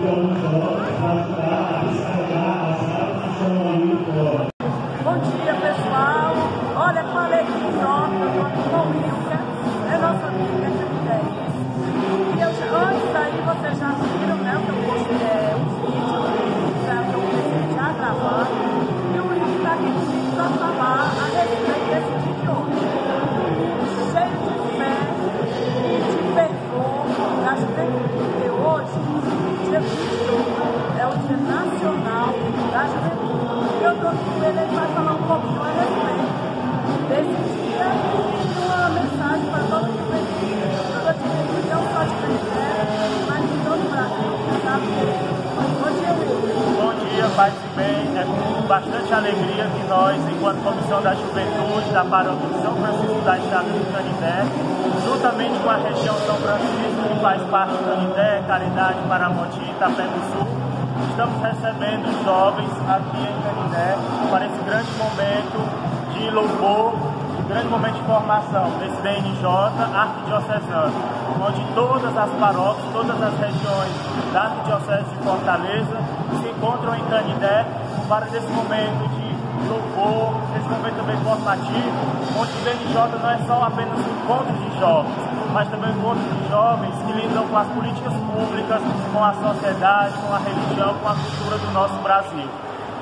中和 dia 21 é o Dia Nacional da Juventude. Eu estou aqui com ele, ele vai falar um pouquinho a respeito desse dia e uma mensagem para toda a juventude. Toda a juventude não só de Canindé, mas de todo o Brasil, sabe? Bom dia, Will. Bom dia, paz e bem. Bastante alegria que nós, enquanto Comissão da Juventude da Paróquia de São Francisco da Estrada do Canindé, juntamente com a região São Francisco, que faz parte do Canindé, Caridade, Paramoti e Itapé do Sul, estamos recebendo os jovens aqui em Canindé para esse grande momento de louvor, grande momento de formação desse DNJ arquidiocesano, onde todas as paróquias, todas as regiões da Arquidiocese de Fortaleza se encontram em Canindé para esse momento de louvor, esse momento também formativo, onde o DNJ não é só apenas um encontro de jovens, mas também um encontro de jovens que lidam com as políticas públicas, com a sociedade, com a religião, com a cultura do nosso Brasil.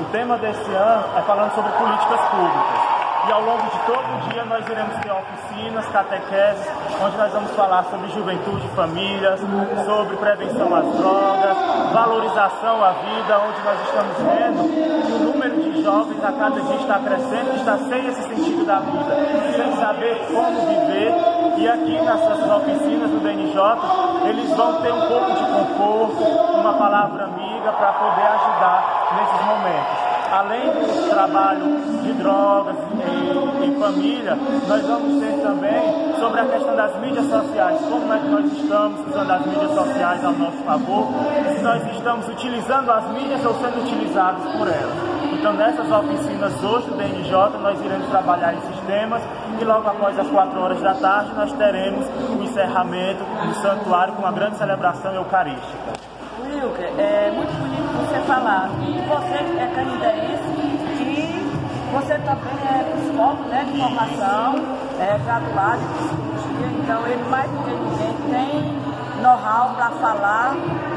O tema desse ano é falando sobre políticas públicas. E ao longo de todo o dia nós iremos ter oficinas, catequeses, onde nós vamos falar sobre juventude e famílias, sobre prevenção às drogas, valorização à vida, onde nós estamos vendo que o número de jovens a cada dia está crescendo, está sem esse sentido da vida, sem saber como viver. E aqui nessas oficinas do DNJ, eles vão ter um pouco de conforto, uma palavra amiga para poder ajudar além do trabalho de drogas e, e, família, nós vamos ter também sobre a questão das mídias sociais, como é que nós estamos usando as mídias sociais ao nosso favor, se nós estamos utilizando as mídias ou sendo utilizados por elas. Então, nessas oficinas hoje do DNJ, nós iremos trabalhar esses temas e logo após as 4 horas da tarde nós teremos o encerramento do santuário com uma grande celebração eucarística. Wilker, é muito falar. Você é canidense e você também é psicólogo né, de formação, é graduado em psicologia, então ele mais do que ninguém tem know-how para falar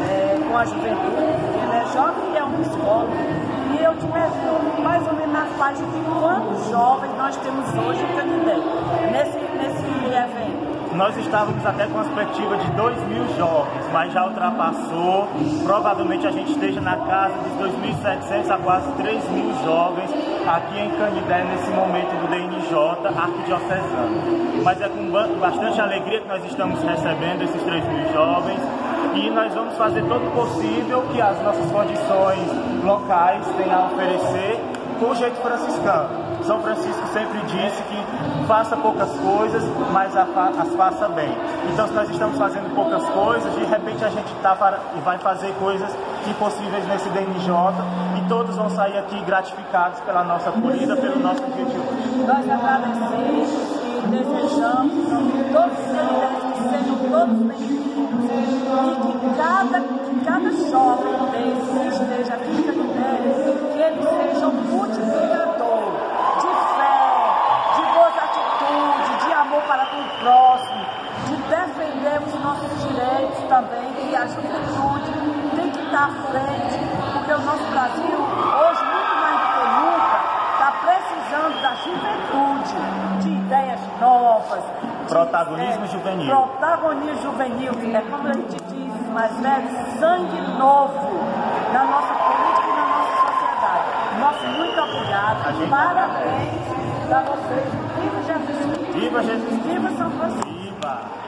é, com a juventude, ele é jovem e é um psicólogo. E eu te pergunto, mais ou menos na faixa de quantos jovens nós temos hoje em Canindé, nesse? Nós estávamos até com a perspectiva de 2 mil jovens, mas já ultrapassou. Provavelmente a gente esteja na casa dos 2.700 a quase 3 mil jovens aqui em Canidé nesse momento do DNJ arquidiocesano. Mas é com bastante alegria que nós estamos recebendo esses 3 mil jovens e nós vamos fazer todo o possível que as nossas condições locais tenham a oferecer com o jeito franciscano. São Francisco sempre disse que faça poucas coisas, mas as faça bem. Então, se nós estamos fazendo poucas coisas, de repente a gente tá e vai fazer coisas impossíveis nesse DNJ e todos vão sair aqui gratificados pela nossa acolhida, pelo nosso dia de hoje. Nós agradecemos e desejamos que todos os candidatos que sejam todos bem-vindos e que cada, que cada jovem desse também, que a juventude tem que estar à frente, porque o nosso Brasil, hoje, muito mais do que nunca, está precisando da juventude, de ideias novas. de- Protagonismo é, juvenil. Protagonismo juvenil, é como a gente diz, mais velhos, sangue novo na nossa política e na nossa sociedade. Nosso muito obrigado, gente parabéns para vocês. Viva Jesus Cristo! Viva Jesus! Viva São Francisco! Viva!